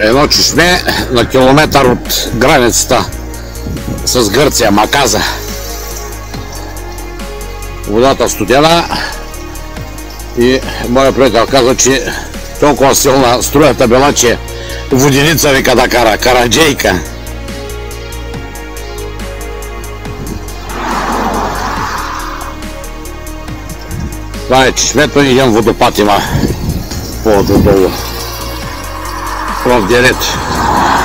едно чешме на километър от границата с Гърция, Маказа. Водата студена и моя приятел каза, че толкова силна струята била, че воденица вика да кара, караджейка. Това е чешмето и един водопад има по-долу Cross Garage.